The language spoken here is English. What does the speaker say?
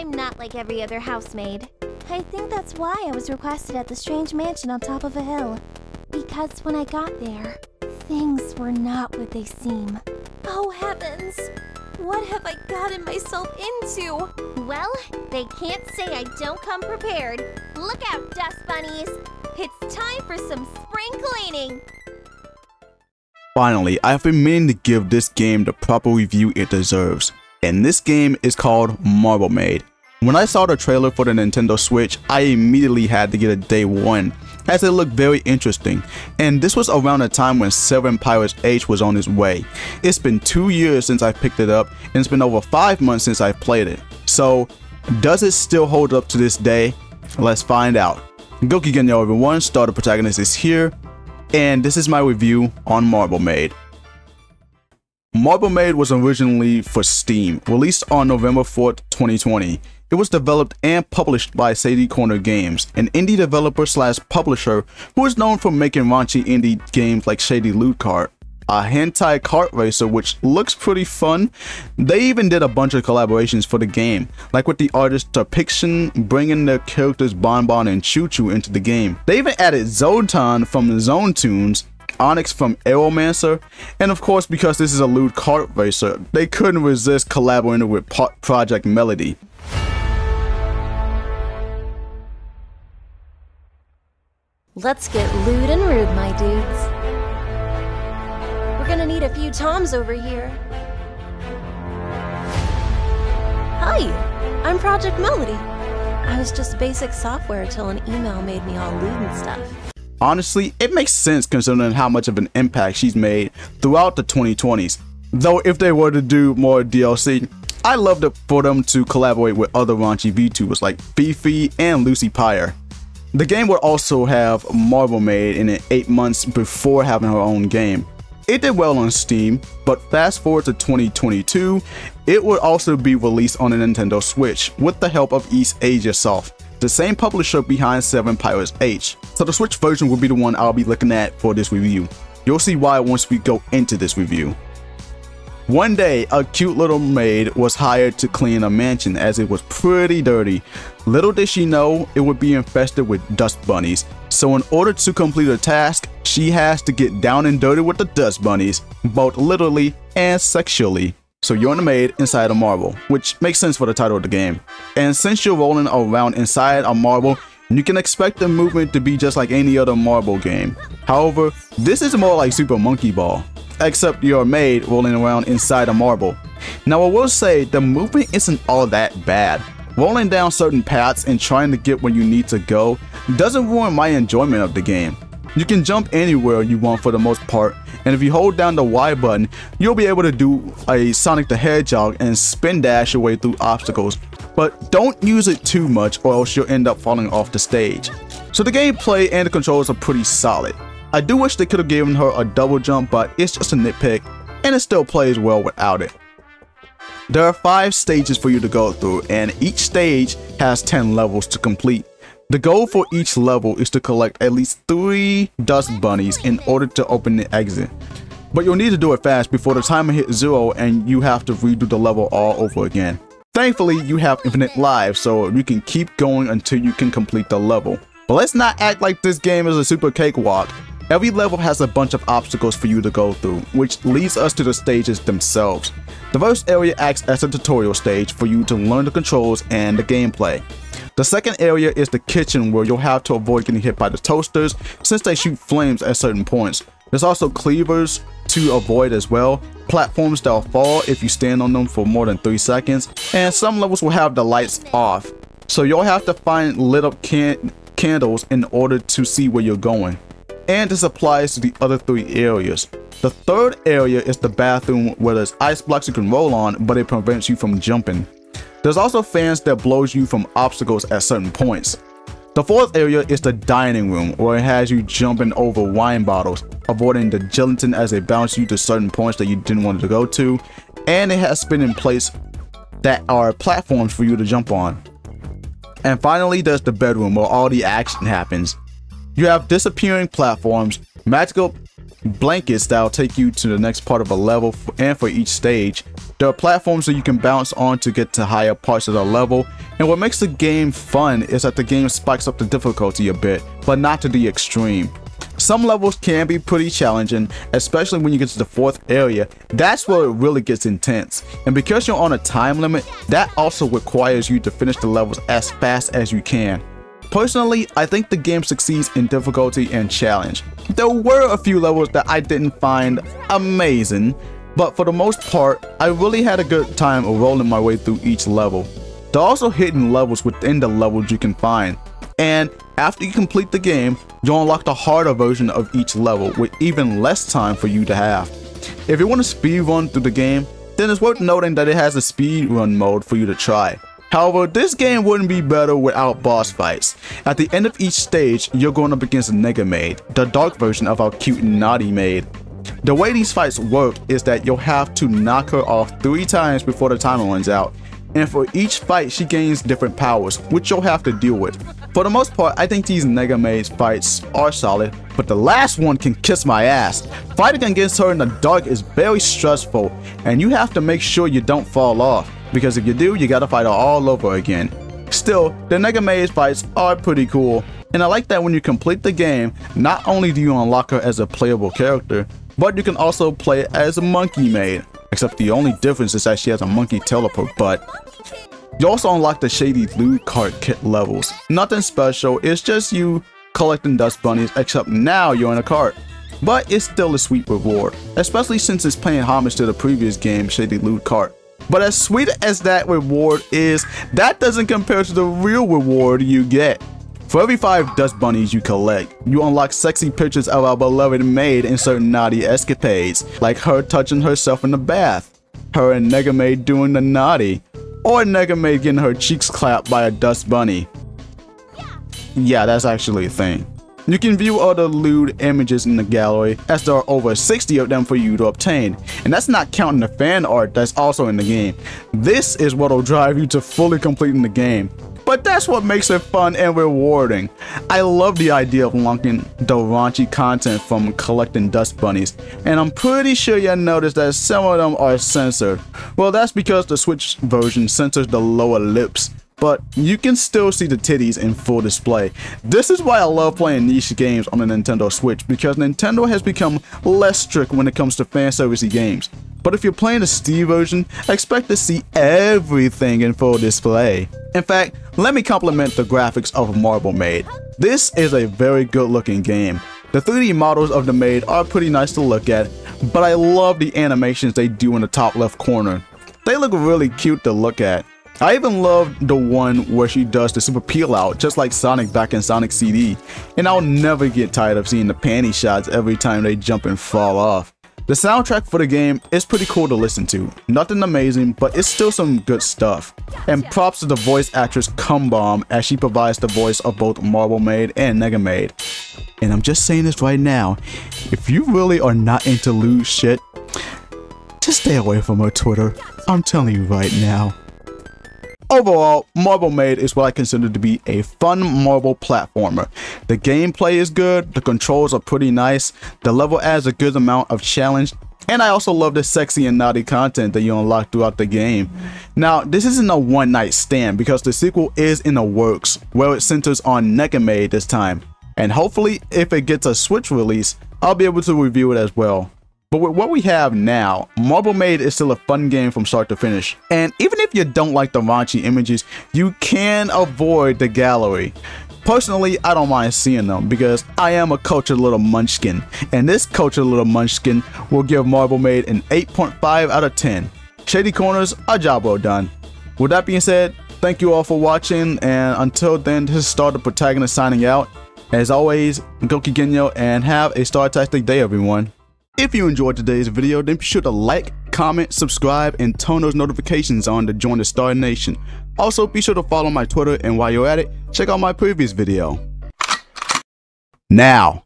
I'm not like every other housemaid. I think that's why I was requested at the strange mansion on top of a hill. Because when I got there, things were not what they seem. Oh heavens! What have I gotten myself into? Well, they can't say I don't come prepared. Look out, dust bunnies! It's time for some spring cleaning! Finally, I have been meaning to give this game the proper review it deserves. And this game is called Marble Maid. When I saw the trailer for the Nintendo Switch, I immediately had to get a day one, as it looked very interesting, and this was around the time when Seven Pirates H was on its way. It's been two years since I picked it up, and it's been over five months since I played it. So, does it still hold up to this day? Let's find out. Goki Genyo everyone, Star the Protagonist is here, and this is my review on Marble Maid. Marble Maid was originally for Steam, released on November 4th, 2020. It was developed and published by Shady Corner Games, an indie developer slash publisher who is known for making raunchy indie games like Shady Lewd Kart, a hentai kart racer which looks pretty fun. They even did a bunch of collaborations for the game, like with the artist Depiction bringing their characters Bonbon and Choo Choo into the game. They even added Zone-tan from Zone Tunes Onyx from Aeromancer, and of course because this is a lewd kart racer, they couldn't resist collaborating with Project Melody. Let's get lewd and rude, my dudes. We're gonna need a few toms over here. Hi, I'm Project Melody. I was just basic software till an email made me all lewd and stuff. Honestly, it makes sense considering how much of an impact she's made throughout the 2020s. Though if they were to do more DLC, I'd love for them to collaborate with other raunchy VTubers like Fifi and Lucy Pyre. The game would also have Marble Maid in it 8 months before having her own game. It did well on Steam, but fast forward to 2022, it would also be released on a Nintendo Switch with the help of East Asia Soft, the same publisher behind 7 Pirates H. So the Switch version will be the one I'll be looking at for this review. You'll see why once we go into this review. One day, a cute little maid was hired to clean a mansion as it was pretty dirty. Little did she know it would be infested with dust bunnies. So in order to complete her task, she has to get down and dirty with the dust bunnies, both literally and sexually. So you're the maid inside a marble, which makes sense for the title of the game. And since you're rolling around inside a marble, you can expect the movement to be just like any other marble game. However, this is more like Super Monkey Ball except you're maid rolling around inside a marble. Now I will say the movement isn't all that bad. Rolling down certain paths and trying to get where you need to go doesn't ruin my enjoyment of the game. You can jump anywhere you want for the most part, and if you hold down the Y button, you'll be able to do a Sonic the Hedgehog and spin dash your way through obstacles. But don't use it too much or else you'll end up falling off the stage. So the gameplay and the controls are pretty solid. I do wish they could have given her a double jump, but it's just a nitpick, and it still plays well without it. There are 5 stages for you to go through, and each stage has 10 levels to complete. The goal for each level is to collect at least 3 dust bunnies in order to open the exit. But you'll need to do it fast before the timer hits 0 and you have to redo the level all over again. Thankfully, you have infinite lives, so you can keep going until you can complete the level. But let's not act like this game is a super cakewalk. Every level has a bunch of obstacles for you to go through, which leads us to the stages themselves. The first area acts as a tutorial stage for you to learn the controls and the gameplay. The second area is the kitchen where you'll have to avoid getting hit by the toasters since they shoot flames at certain points. There's also cleavers to avoid as well, platforms that'll fall if you stand on them for more than 3 seconds, and some levels will have the lights off. So you'll have to find lit up can candles in order to see where you're going and this applies to the other three areas. The third area is the bathroom where there's ice blocks you can roll on, but it prevents you from jumping. There's also fans that blows you from obstacles at certain points. The fourth area is the dining room, where it has you jumping over wine bottles, avoiding the gelatin as they bounce you to certain points that you didn't want to go to, and it has spin in place that are platforms for you to jump on. And finally, there's the bedroom where all the action happens. You have disappearing platforms, magical blankets that'll take you to the next part of a level and for each stage, There are platforms that you can bounce on to get to higher parts of the level, and what makes the game fun is that the game spikes up the difficulty a bit, but not to the extreme. Some levels can be pretty challenging, especially when you get to the fourth area. That's where it really gets intense. And because you're on a time limit, that also requires you to finish the levels as fast as you can. Personally, I think the game succeeds in difficulty and challenge. There were a few levels that I didn't find amazing, but for the most part, I really had a good time rolling my way through each level. There are also hidden levels within the levels you can find, and after you complete the game, you'll unlock the harder version of each level with even less time for you to have. If you want to speed run through the game, then it's worth noting that it has a speed run mode for you to try. However, this game wouldn't be better without boss fights. At the end of each stage, you're going up against Nega Maid, the dark version of our cute naughty maid. The way these fights work is that you'll have to knock her off 3 times before the timer runs out, and for each fight she gains different powers, which you'll have to deal with. For the most part, I think these Nega Maid fights are solid, but the last one can kiss my ass. Fighting against her in the dark is very stressful, and you have to make sure you don't fall off, because if you do, you gotta fight her all over again. Still, the Nega Maid fights are pretty cool, and I like that when you complete the game, not only do you unlock her as a playable character, but you can also play as a monkey maid, except the only difference is that she has a monkey teleport butt. You also unlock the Shady Lewd Kart Kit levels. Nothing special, it's just you collecting dust bunnies, except now you're in a cart. But it's still a sweet reward, especially since it's paying homage to the previous game, Shady Lewd Kart. But as sweet as that reward is, that doesn't compare to the real reward you get. For every 5 dust bunnies you collect, you unlock sexy pictures of our beloved maid in certain naughty escapades, like her touching herself in the bath, her and Nega Maid doing the naughty, or Nega Maid getting her cheeks clapped by a dust bunny. Yeah, that's actually a thing. You can view other lewd images in the gallery, as there are over 60 of them for you to obtain, and that's not counting the fan art that's also in the game. This is what'll drive you to fully completing the game. But that's what makes it fun and rewarding. I love the idea of unlocking the raunchy content from collecting dust bunnies, and I'm pretty sure you noticed that some of them are censored. Well, that's because the Switch version censors the lower lips, but you can still see the titties in full display. This is why I love playing niche games on the Nintendo Switch, because Nintendo has become less strict when it comes to fan servicey games. But if you're playing the Steam version, expect to see everything in full display. In fact, let me compliment the graphics of Marble Maid. This is a very good looking game. The 3D models of the maid are pretty nice to look at, but I love the animations they do in the top left corner. They look really cute to look at. I even love the one where she does the super peel out, just like Sonic back in Sonic CD. And I'll never get tired of seeing the panty shots every time they jump and fall off. The soundtrack for the game is pretty cool to listen to. Nothing amazing, but it's still some good stuff. And props to the voice actress Kumbomb as she provides the voice of both Marble Maid and Nega Maid. And I'm just saying this right now, if you really are not into lewd shit, just stay away from her Twitter. I'm telling you right now. Overall, Marble Maid is what I consider to be a fun marble platformer. The gameplay is good, the controls are pretty nice, the level adds a good amount of challenge, and I also love the sexy and naughty content that you unlock throughout the game. Now, this isn't a one night stand because the sequel is in the works, where it centers on Nega Maid this time. And hopefully, if it gets a Switch release, I'll be able to review it as well. But with what we have now, Marble Maid is still a fun game from start to finish. And even if you don't like the raunchy images, you can avoid the gallery. Personally, I don't mind seeing them because I am a cultured little munchkin. And this cultured little munchkin will give Marble Maid an 8.5 out of 10. Shady Corners, a job well done. With that being said, thank you all for watching, and until then, this is Star the Protagonist signing out. As always, Goki Genyo, and have a star-tastic day, everyone. If you enjoyed today's video, then be sure to like, comment, subscribe, and turn those notifications on to join the Star Nation. Also, be sure to follow my Twitter, and while you're at it, check out my previous video. Now.